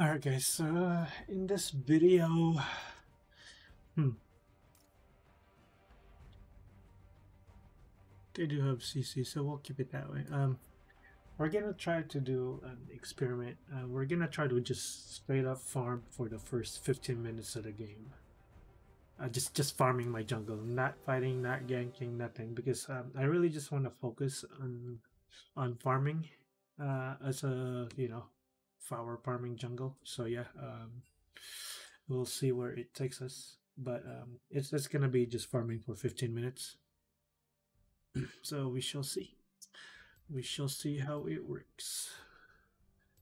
Alright guys, so uh, in this video, hmm, they do have CC, so we'll keep it that way. Um, we're gonna try to do an experiment. Uh, we're gonna try to just straight up farm for the first 15 minutes of the game. Uh, just just farming my jungle, not fighting, not ganking, nothing, because um, I really just want to focus on on farming uh, as a you know power farming jungle. So yeah, um, we'll see where it takes us. But um, it's it's gonna be just farming for 15 minutes. so we shall see. We shall see how it works.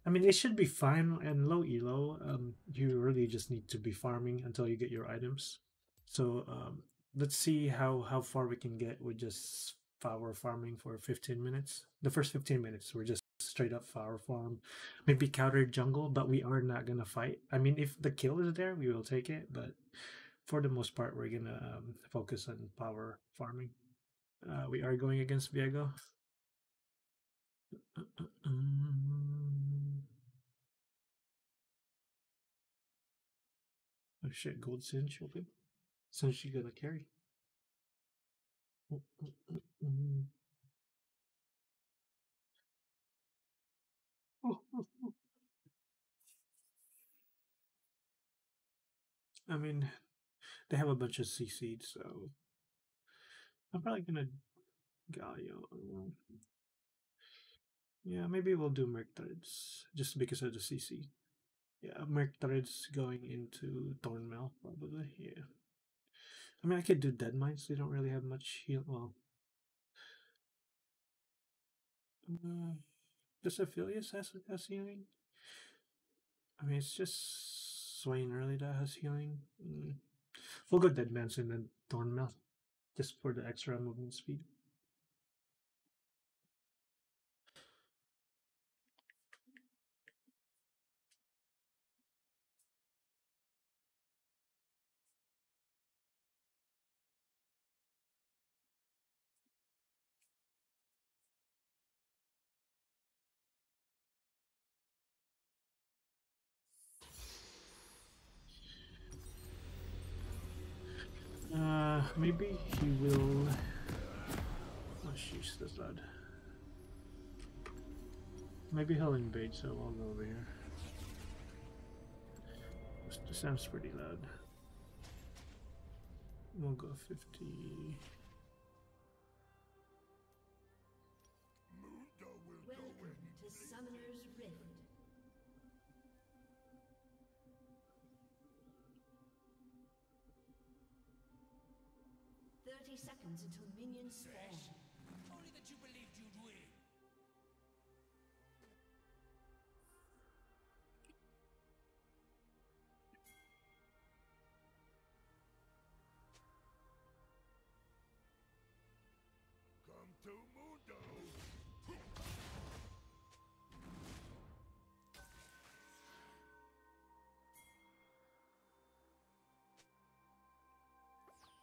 I mean, it should be fine and low elo. Um, you really just need to be farming until you get your items. So um, let's see how how far we can get with just power farming for 15 minutes. The first 15 minutes, we're just straight up power farm, maybe counter jungle, but we are not gonna fight. I mean, if the kill is there, we will take it, but for the most part, we're gonna um, focus on power farming. Uh, we are going against Viego. Oh shit, Gold Cinch open. So she gonna carry. I mean, they have a bunch of CC'd, so I'm probably gonna Galio. Yeah, maybe we'll do Merc Threads just because of the CC. Yeah, Merc Threads going into Thornmail, probably. Yeah. I mean, I could do Dead Man's. They don't really have much heal. Well, uh, does Aphelios has, has healing? I mean, it's just Swain early that has healing. Mm. We'll go Dead Man's and Thornmail just for the extra movement speed. Maybe he will. Oh, sheesh, this lad. Maybe he'll invade, so I'll go over here. This sounds pretty loud. We'll go 50. Thirty seconds until minions spawn. Only that you believed you'd win. Come to Mundo.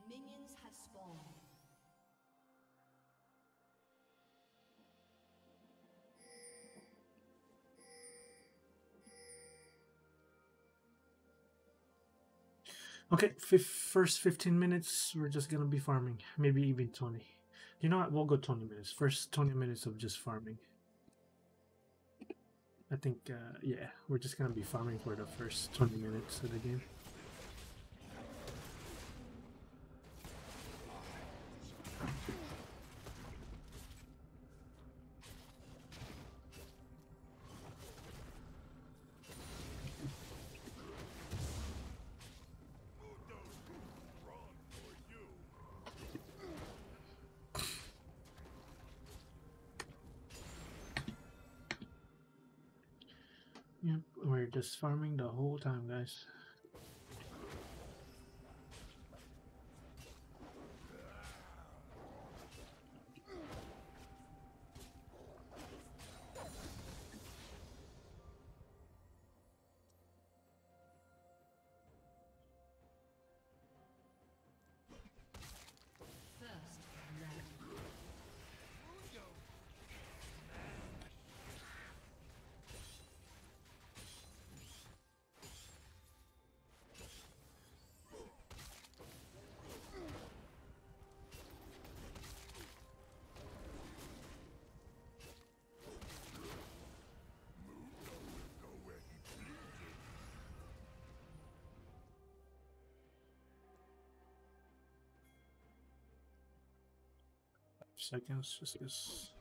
Minions have spawned. Okay, first 15 minutes, we're just gonna be farming. Maybe even 20. You know what? We'll go 20 minutes. First 20 minutes of just farming. I think, uh, yeah, we're just gonna be farming for the first 20 minutes of the game. Wrong for you. Yep, we're just farming the whole time, guys. Seconds just because.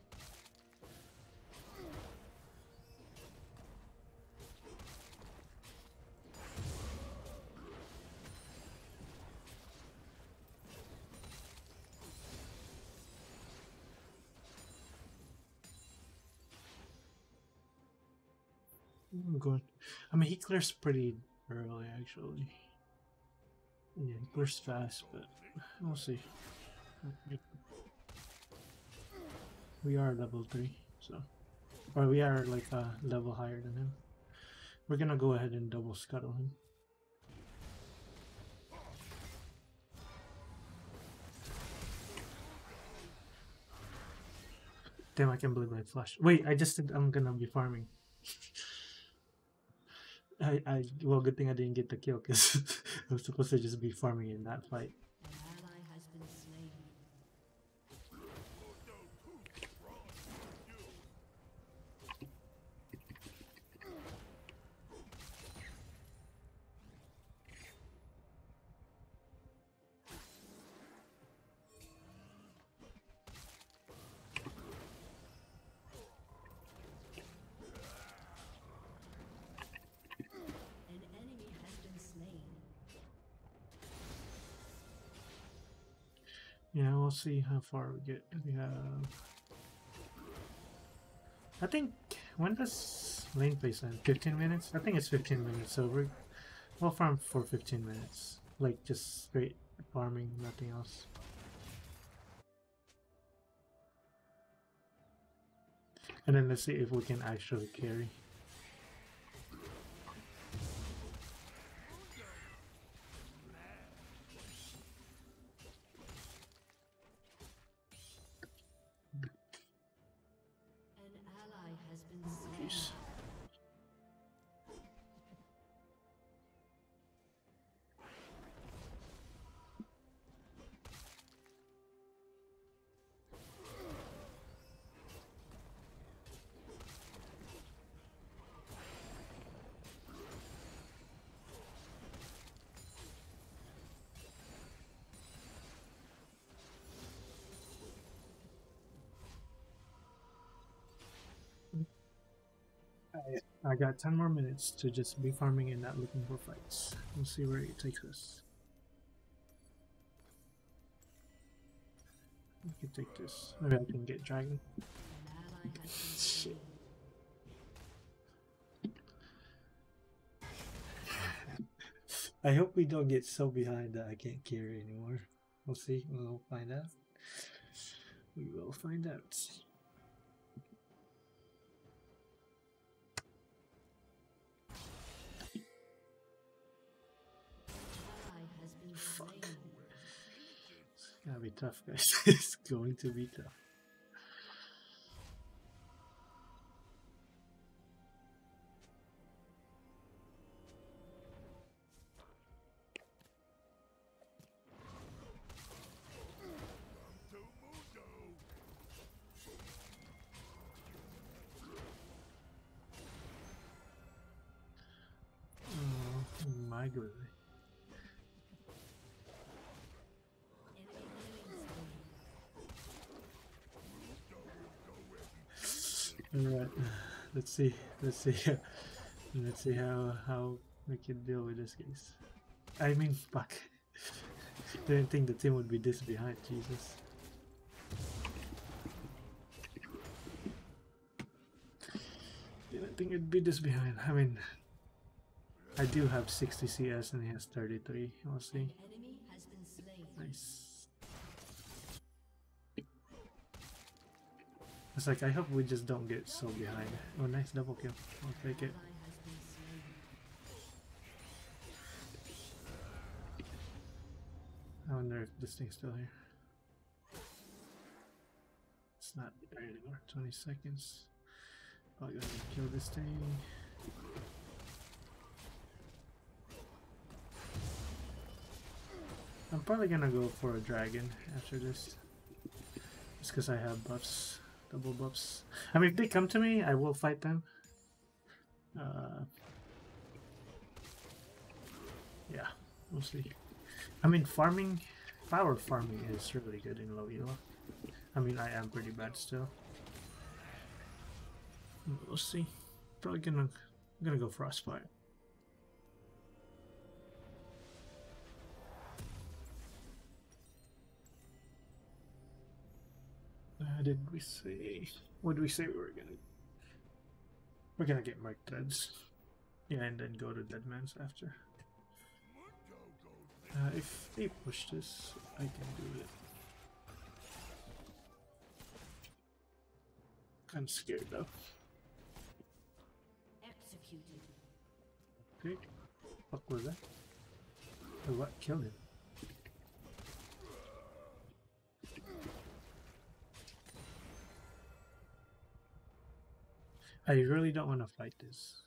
Hmm, Going. I mean, he clears pretty early, actually. Yeah, he clears fast, but we'll see. We are level 3, so. Or we are like a level higher than him. We're gonna go ahead and double scuttle him. Damn, I can't believe I flashed. Wait, I just said I'm gonna be farming. I, I, well, good thing I didn't get the kill because I was supposed to just be farming in that fight. Yeah, we'll see how far we get. We have. I think when does lane place end? 15 minutes? I think it's 15 minutes. So we we'll farm for 15 minutes, like just straight farming, nothing else. And then let's see if we can actually carry. I got 10 more minutes to just be farming and not looking for fights. We'll see where it takes us. I can take this. Maybe I can get dragon. Shit. I hope we don't get so behind that I can't carry anymore. We'll see. We'll find out. We will find out. Tough, guys. it's going to be tough. Alright. Let's see. Let's see. Let's see how how we can deal with this case. I mean fuck. Didn't think the team would be this behind, Jesus. Didn't think it'd be this behind. I mean I do have 60 CS and he has 33. We'll see. An enemy has been slain. Nice. It's like I hope we just don't get so behind. Oh, nice double kill. I'll take it. I wonder if this thing's still here. It's not there anymore. 20 seconds. Probably gonna kill this thing. I'm probably gonna go for a dragon after this. Just because I have buffs. Double buffs. I mean, if they come to me, I will fight them. Uh, yeah, we'll see. I mean, farming, power farming is really good in low elo. I mean, I am pretty bad still. We'll see. Probably gonna, I'm gonna go frostbite. Did we say? What did we say we were gonna? We're gonna get Merc Threads. Yeah, and then go to Deadman's after. Uh, if they push this, I can do it. Kinda scared though. Executed. Okay. Fuck was that? Or what? Killed him. I really don't want to fight this.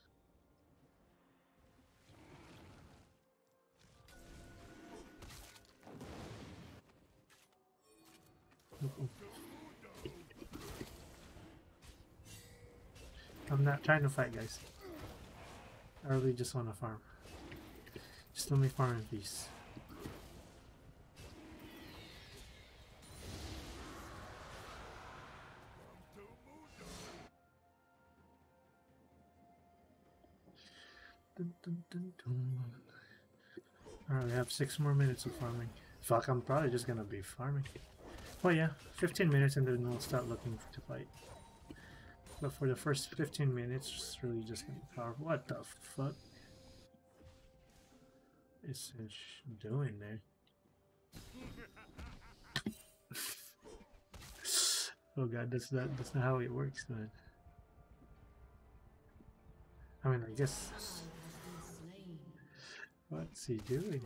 I'm not trying to fight, guys. I really just want to farm. Just let me farm in peace. Alright, we have six more minutes of farming. Fuck, I'm probably just gonna be farming. Well, yeah, 15 minutes and then we'll start looking for, to fight. But for the first 15 minutes, it's really just gonna farm. What the fuck? Is it doing there? oh god, that's not that's not how it works, man. I mean, I guess What's he doing?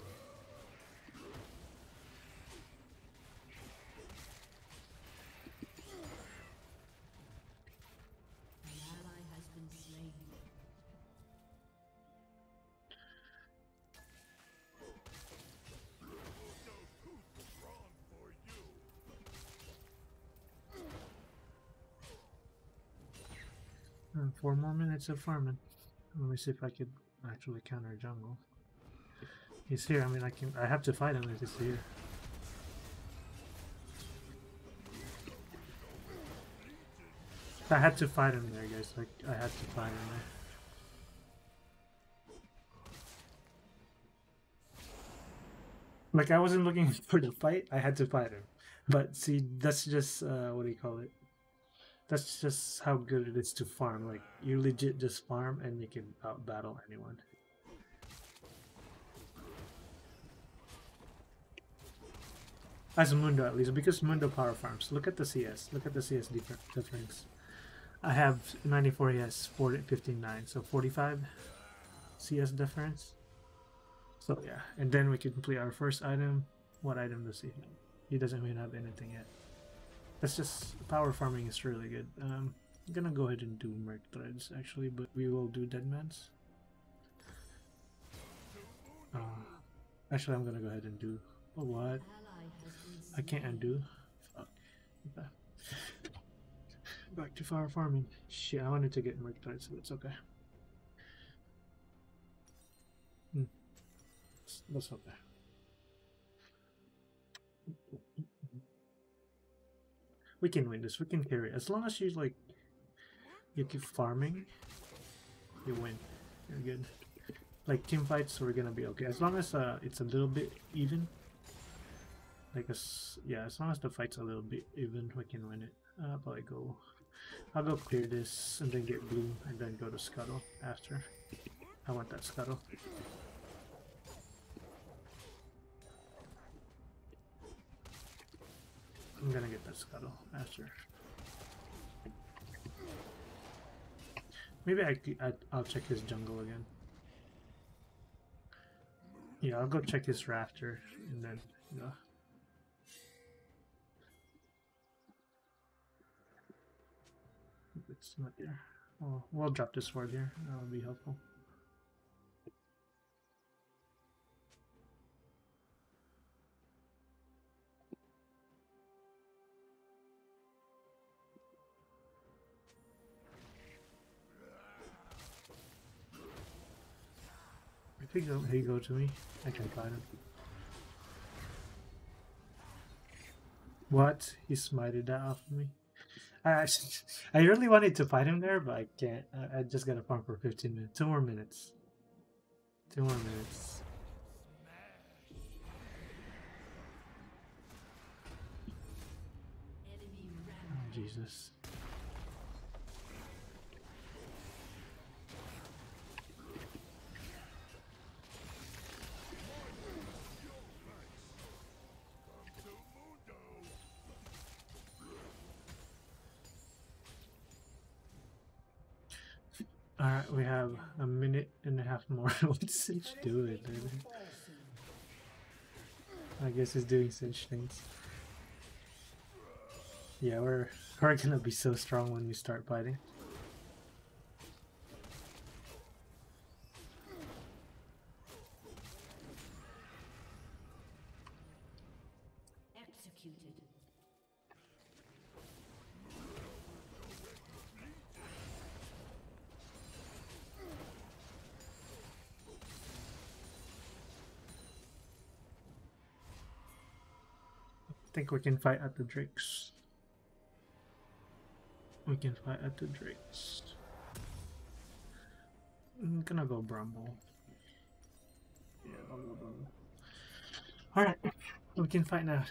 Four more minutes of farming. Let me see if I could actually counter jungle. He's here. I mean, I can. I have to fight him if he's here. I had to fight him there, guys. Like, I had to fight him there. Like, I wasn't looking for the fight. I had to fight him. But see, that's just uh, what do you call it? That's just how good it is to farm. Like you legit just farm and you can out battle anyone. As Mundo at least, because Mundo power farms. Look at the CS. Look at the CS differ- difference. I have 94, he has 40, 59, so 45 CS difference. So yeah, and then we can complete our first item. What item does he have? He doesn't even have anything yet. That's just power farming is really good. Um, I'm gonna go ahead and do Merc Threads actually, but we will do Deadman's. Uh, actually, I'm gonna go ahead and do. What? I can't undo. Fuck. Back to power farming. Shit, I wanted to get Merc Threads, but it's okay. Hmm. That's- okay. We can win this. We can carry. As long as you like, you keep farming, you win. You're good. Like team fights, we're gonna be okay. As long as uh, it's a little bit even. Like as yeah, as long as the fight's a little bit even, we can win it. I'll probably go. I'll go clear this and then get blue and then go to scuttle after. I want that scuttle. I'm gonna get that scuttle after. Maybe I, I, I'll check his jungle again. Yeah, I'll go check his rafter and then you not there. Oh, we'll drop this sword here. That'll be helpful. He go, he go to me, I can fight him. What? He smited that off of me. I, I really wanted to fight him there, but I can't. I, I just gotta farm for 15 minutes. Two more minutes. Two more minutes. Oh. Jesus. Alright, we have a minute and a half more. What's Cinch doing? dude? I guess he's doing Cinch things. Yeah, we're we're gonna be so strong when we start fighting. Executed. I think we can fight at the Drakes. We can fight at the Drakes. I'm gonna go Bramble. Yeah, I'll go Bramble. Alright, we can fight now.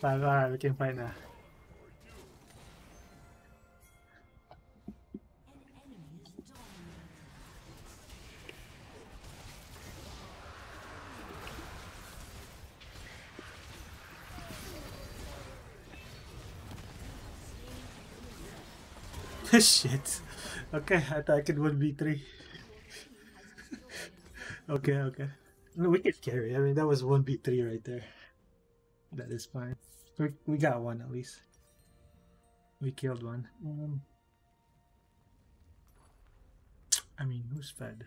Five, alright, we can fight now. Shit. Okay, I thought I could 1v3. okay, okay. No, we can carry. I mean, that was 1v3 right there. That is fine. We, we got one at least. We killed one. Um, I mean, who's fed?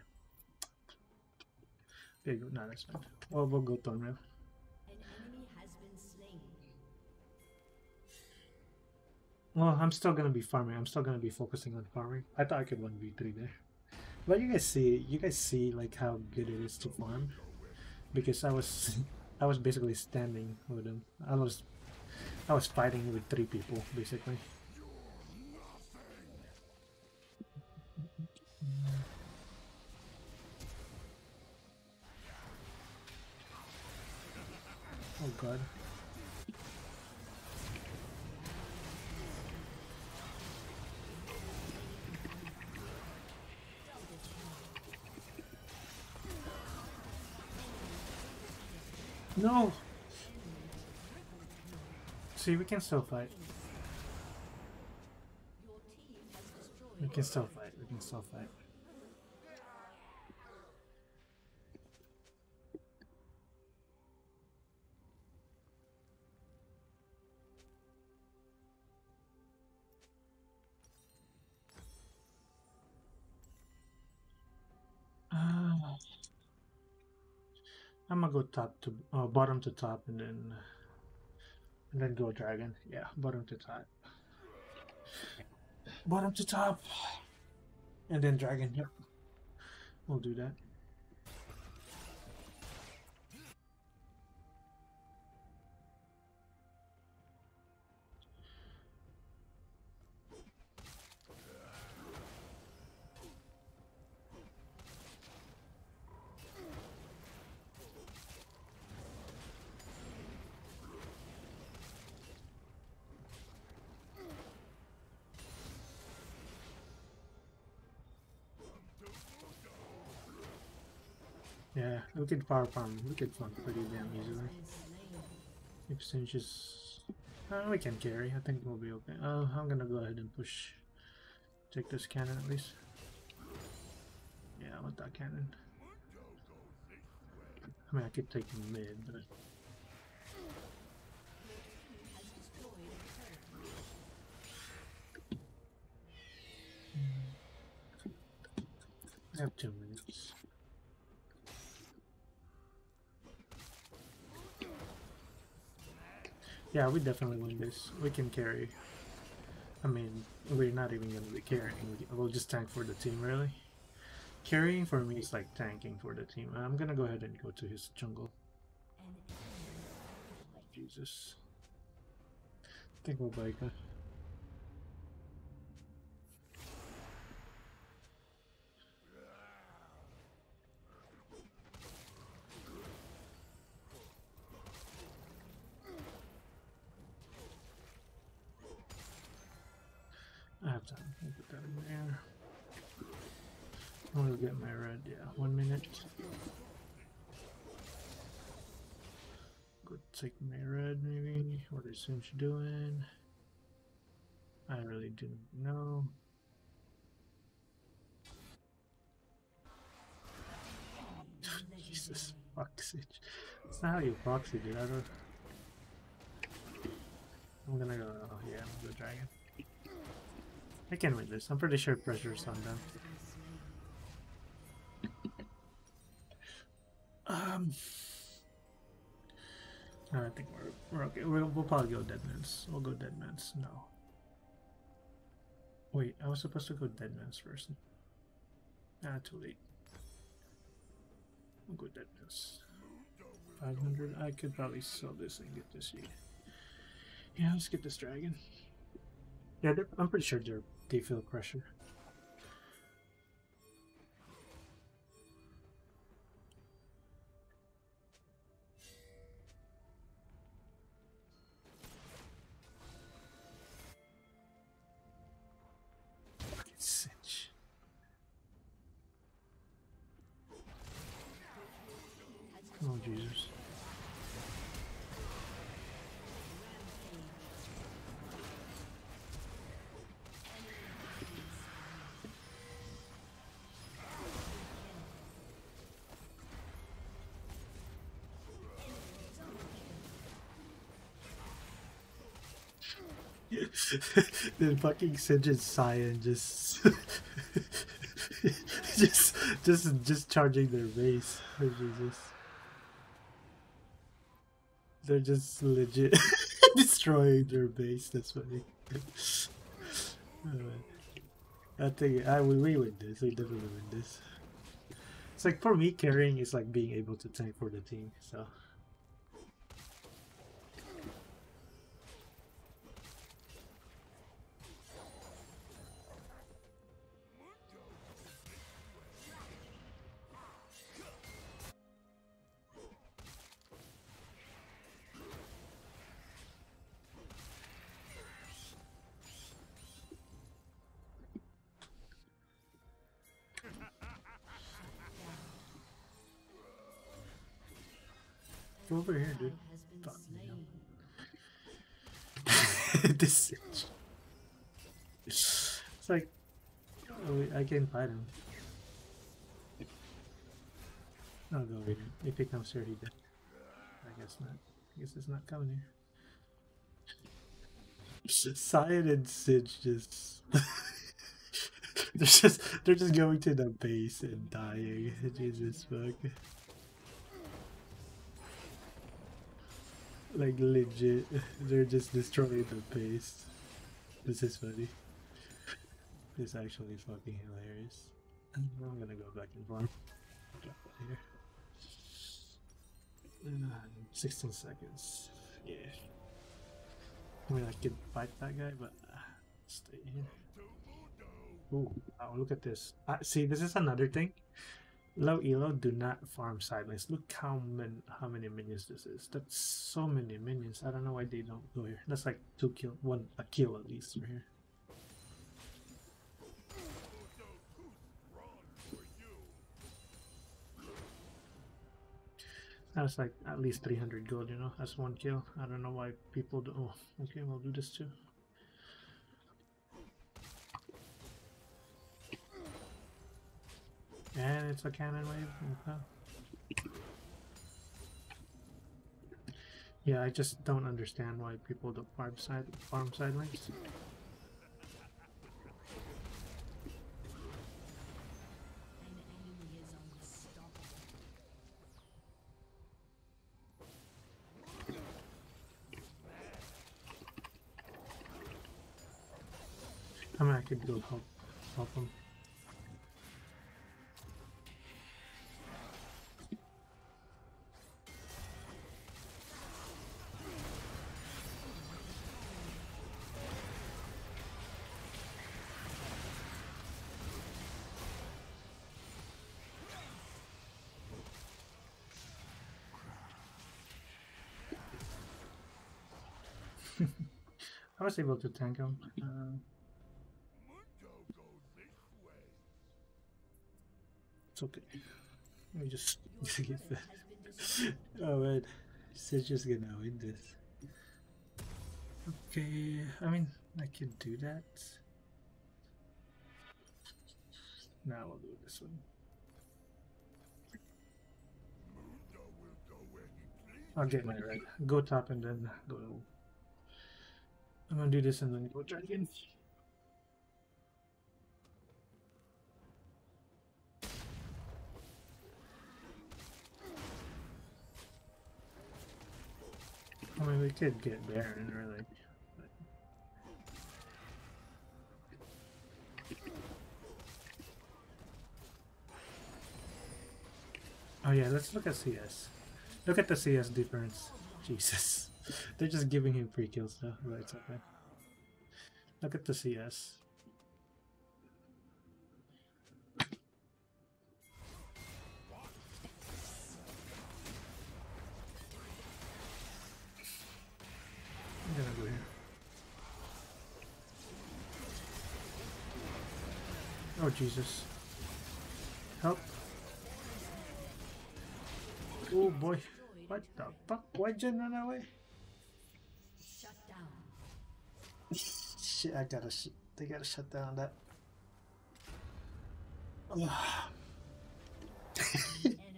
Okay, go. No, that's fine. Well, we'll go Thornmail. An enemy has been slain. Well, I'm still gonna be farming. I'm still gonna be focusing on farming. I thought I could one v three there, but you guys see, you guys see like how good it is to farm, because I was, I was basically standing with him. I was, I was fighting with three people basically. See, we can still fight. We can still fight. We can still fight. Ah. I'm gonna go top to uh, bottom to top and then and then go dragon. Yeah, bottom to top. Bottom to top. And then dragon, yep. We'll do that. We could power farm. We could farm pretty damn easily. If cinches, uh, we can carry. I think we'll be okay. Uh, I'm gonna go ahead and push. Take this cannon at least. Yeah, I want that cannon. I mean, I could take mid, but turret. I have two minutes. Yeah, we definitely win this. We can carry. I mean, we're not even going to be carrying. We- We'll just tank for the team, really. Carrying for me is like tanking for the team. I'm going to go ahead and go to his jungle. Jesus. I think we'll bike. uh, I have time. I'll put that in there. I'm gonna get my red. Yeah, one minute. Go take my red, maybe. What is Sinch doing? I really didn't know. Jesus, fuck Sinch. That's not how you proxy, dude. I don't. I'm gonna go. Oh, yeah, I'm gonna go dragon. I can win this. I'm pretty sure pressure's on them. Um, I think we're, we're okay. We'll, we'll probably go Deadman's. We'll go Deadman's. No. Wait, I was supposed to go Deadman's first. Ah, too late. We'll go Deadman's. 500. I could probably sell this and get this. Yeah, yeah let's get this dragon. Yeah, I'm pretty sure they're, they feel pressure. the fucking Sinjin Sion just just just just charging their base. Oh Jesus. They're just legit destroying their base, that's funny. I think I we, we win this, we definitely win this. It's like for me carrying is like being able to tank for the team, so can fight him. I'll go over here. If he comes here, he dead. I guess not. I guess it's not coming here. Sion and just they're just they're just going to the base and dying. Jesus fuck. Like legit, they're just destroying the base. This is funny. This is actually fucking hilarious. I'm gonna go back and farm. Drop that here. Uh, 16 seconds. Yeah. I mean, I could fight that guy, but uh, stay here. Ooh, wow, look at this. Uh, see, this is another thing. Low elo do not farm sidelines. Look how many how many minions this is. That's so many minions. I don't know why they don't go here. That's like two kill, one a kill at least from here. That's like at least 300 gold, you know? That's one kill. I don't know why people do. Oh, okay, we'll do this too. And it's a cannon wave. Okay. Yeah, I just don't understand why people don't farm side farm side lanes. I was able to tank him. Uh, it's okay. Let me just get that. Oh man, she's just gonna win this. Okay, I mean, I can do that. Now we'll do this one. I'll get my red. Go top and then go. I'm gonna do this and then go dragon. I mean, we could get Baron, really. Oh yeah, let's look at CS. Look at the CS difference. Jesus. They're just giving him free kills though, but it's okay. Look at the CS. I'm gonna go here. Oh Jesus. Help. Oh boy. What the fuck? Why'd Jen run away? Shut down. Shit, I gotta. Sh- they gotta shut down that.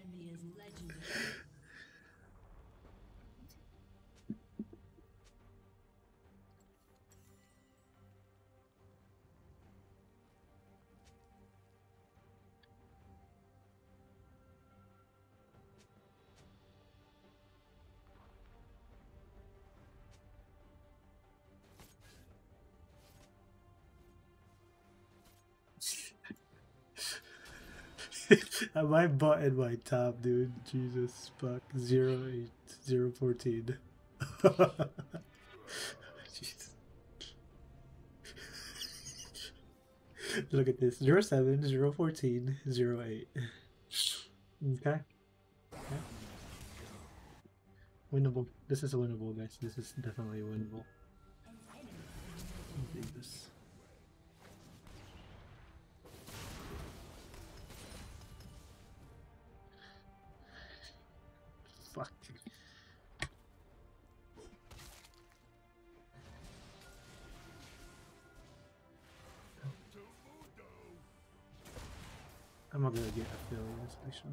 my bot and my top, dude. Jesus fuck. Zero eight zero fourteen. Jeez. Look at this. Zero seven, zero fourteen, zero eight. Okay. okay. Winnable. This is a winnable, guys. This is definitely winnable. Jesus. Fuck. 说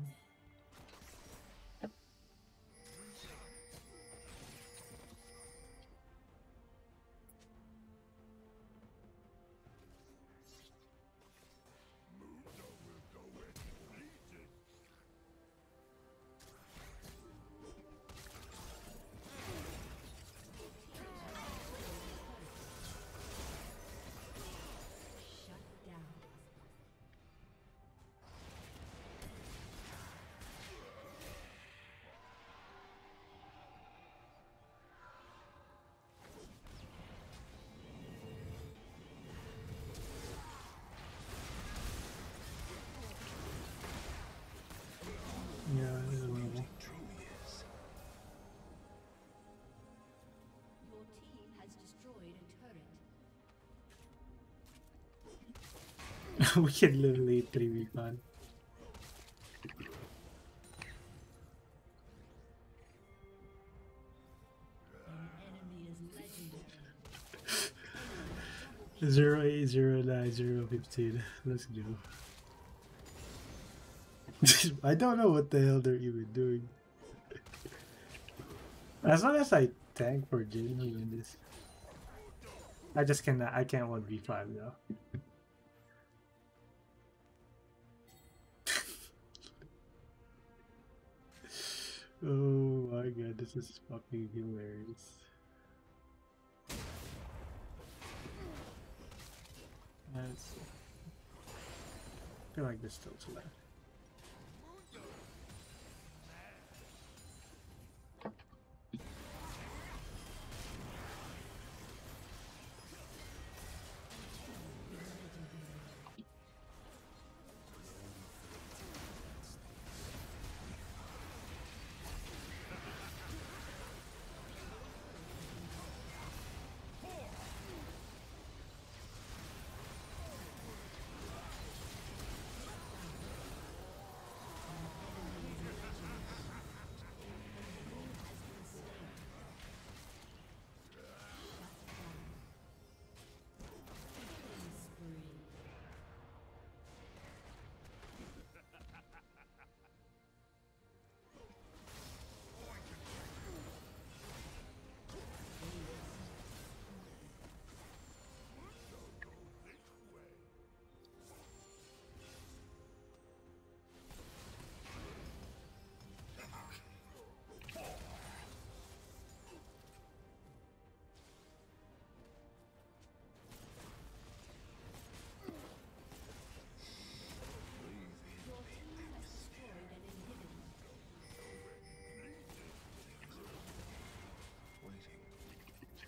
we can literally 3v5. An enemy is. Zero eight zero nine zero fifteen. Let's go. I don't know what the hell they're even doing. As long as I tank for Jhin, win this. I just cannot. I can't one v five though. Oh my god, this is fucking hilarious. That's. I feel like there's still two left.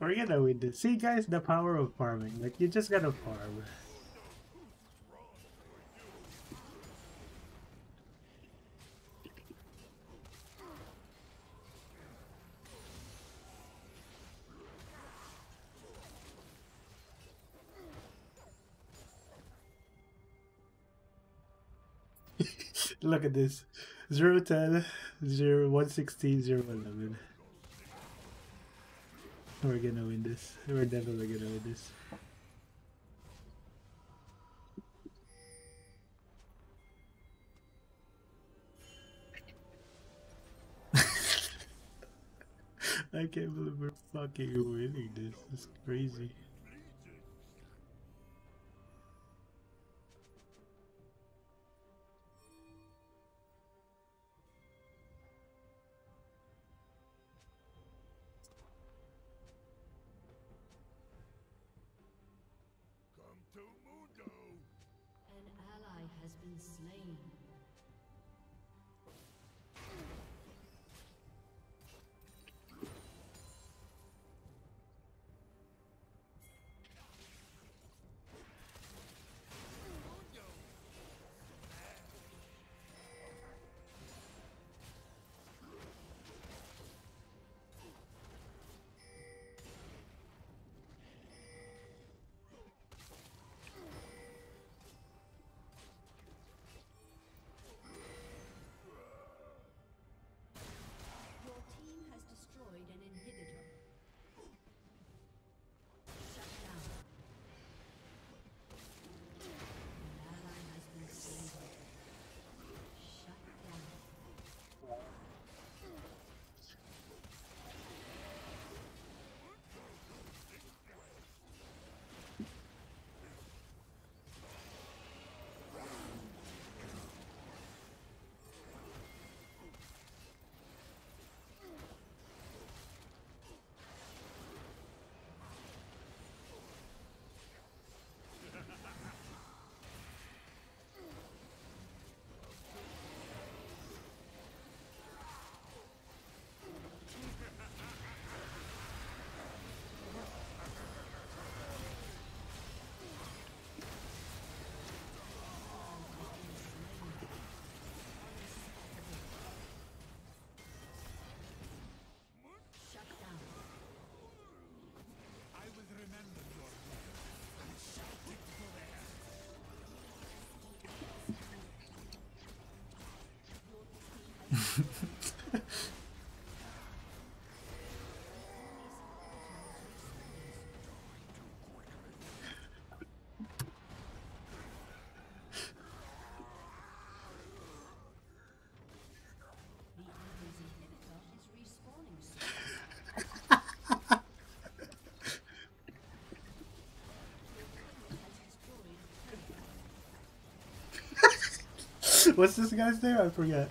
We're gonna win this. See, guys, the power of farming. Like, you just gotta farm. Look at this. 0 10, 0 116, 0 11. We're gonna win this. We're definitely gonna win this. I can't believe we're fucking winning this. It's crazy. What's this guy's name? I forget.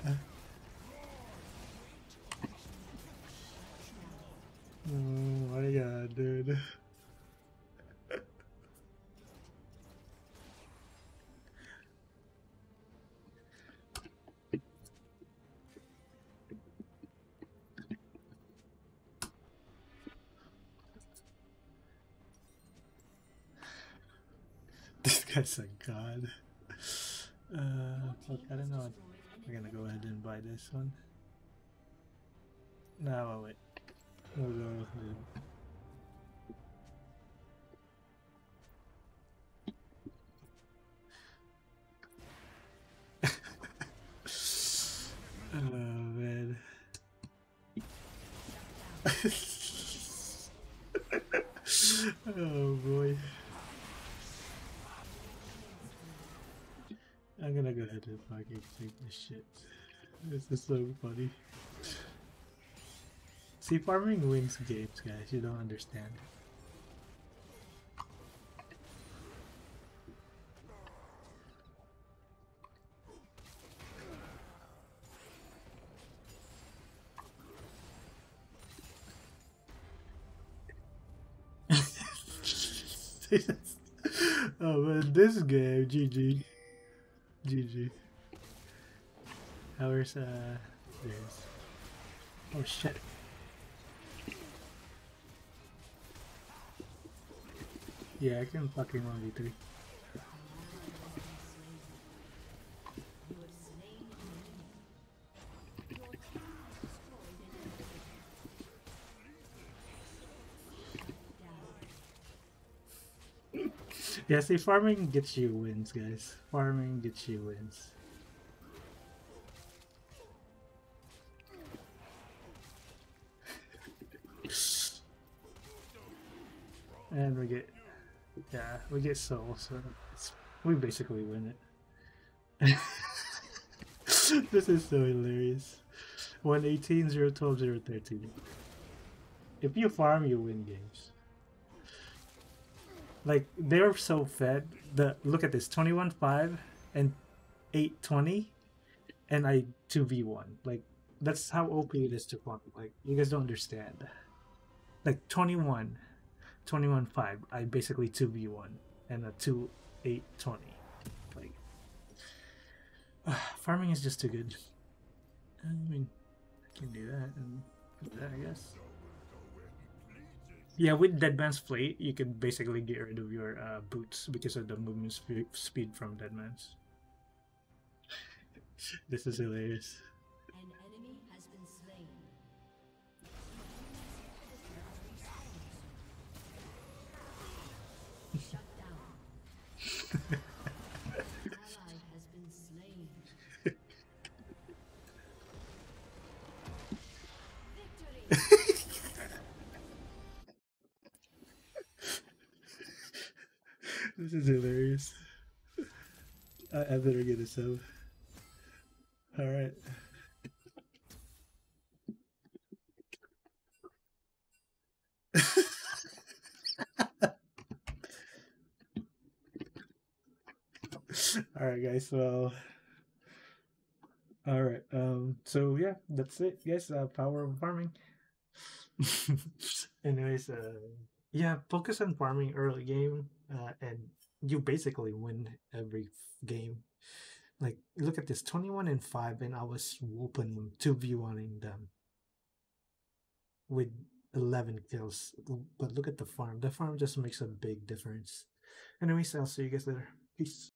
Oh my god, dude. This guy's a god. Uh, fuck, I don't know. We're gonna go ahead and buy this one. No, wait. We'll go ahead and fucking take this shit. This is so funny. See, farming wins games, guys. You don't understand. oh man, this game, GG. GG. Hours, uh, there's. Oh shit. Yeah, I can fucking 1v3. Yeah, see, farming gets you wins, guys. Farming gets you wins. And we get, yeah, we get soul, so we basically win it. this is so hilarious. 118, 012, 013. If you farm, you win games. Like they're so fed. The look at this 21 5 and 820 and I 2v1. Like that's how OP it is to farm. Like you guys don't understand. Like 21 21 5 I basically 2v1 and a 2 8 20. Like farming is just too good. I mean I can do that and do that I guess. Yeah, with Dead Man's Plate, you can basically get rid of your uh, boots because of the movement spe- speed from Dead Man's. this is hilarious. An enemy has been slain. Shut down. Ally has been slain. Victory! This is hilarious. I, I better get a sub. Alright. Alright guys, well Alright, um so yeah, that's it guys, uh, power of farming. Anyways, uh yeah, focus on farming early game, uh, and you basically win every game. Like, look at this 21 and 5, and I was whooping them, 2v1ing them with 11 kills. But look at the farm. The farm just makes a big difference. Anyways, I'll see you guys later. Peace.